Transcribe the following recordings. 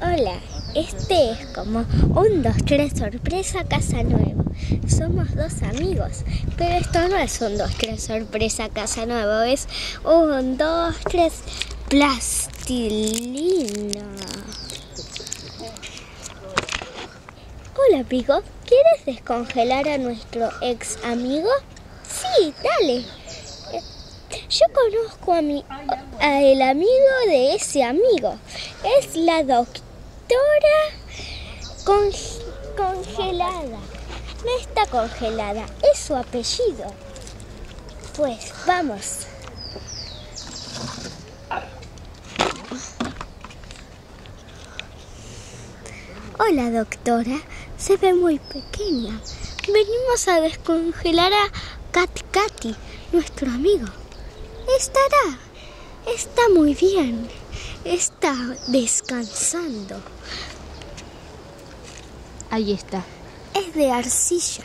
Hola, este es como un 2, 3 sorpresa casa nuevo. Somos dos amigos, pero esto no es un 2, 3 sorpresa casa nuevo, es un 2, 3 plastilina. Hola, Pico, ¿quieres descongelar a nuestro ex amigo? Sí, dale. Yo conozco a mi a el amigo de ese amigo. Es la doctora congelada. No está congelada, es su apellido. Pues vamos. Hola doctora, se ve muy pequeña. Venimos a descongelar a Katy Katy, nuestro amigo. Estará, está muy bien, está descansando. Ahí está. Es de arcilla.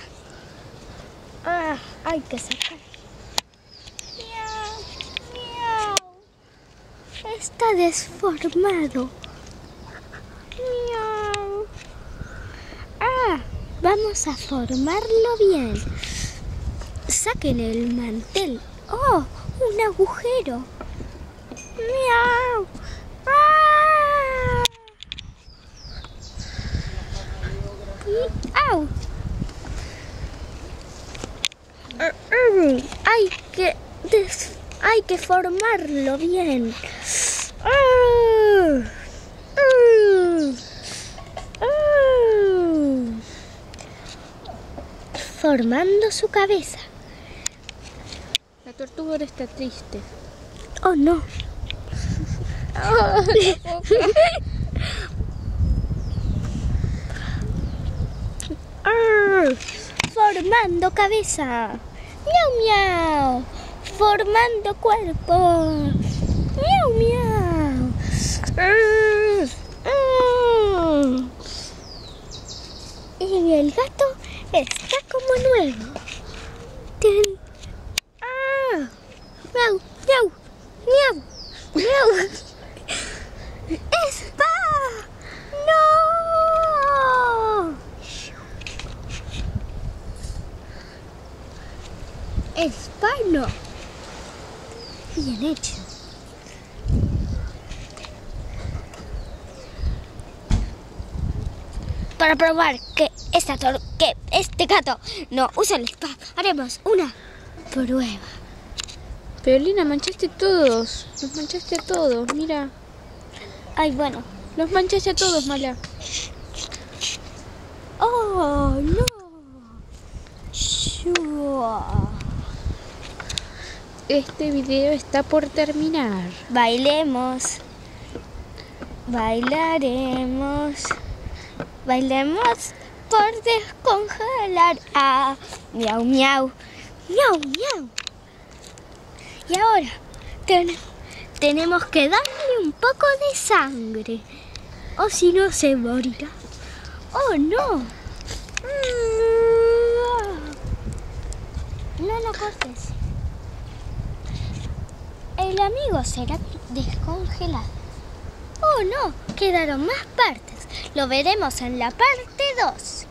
Ah, hay que sacar. Miau, miau. Está desformado. Miau. Ah, vamos a formarlo bien. Saquen el mantel. Oh, un agujero. Miau. Ah. ¡Au! Hay que des- hay que formarlo bien. ¡Ah! ¡Ah! ¡Ah! Formando su cabeza. La tortuga ahora está triste. Oh no. Formando cabeza. Miau miau. Formando cuerpo. Miau miau. Ah, ah. Y el gato está como nuevo. Tin. Ah. Miau, miau, miau, miau. ¡Espa! ¡No! ¡Espa no! Bien hecho. Para probar que esta que este gato no usa el spa, haremos una prueba. Pero Lina, manchaste todos. Los manchaste a todos. Mira. Ay, bueno. Los manchaste a todos, mala. ¡Oh, no! Shua. Este video está por terminar. Bailemos. Bailaremos. Bailemos por descongelar. Ah, miau, miau. Miau, miau. Y ahora ten- tenemos que darle un poco de sangre. O si no se morirá. Oh, no. No lo cortes. El amigo será descongelado. Oh no, quedaron más partes. Lo veremos en la parte 2.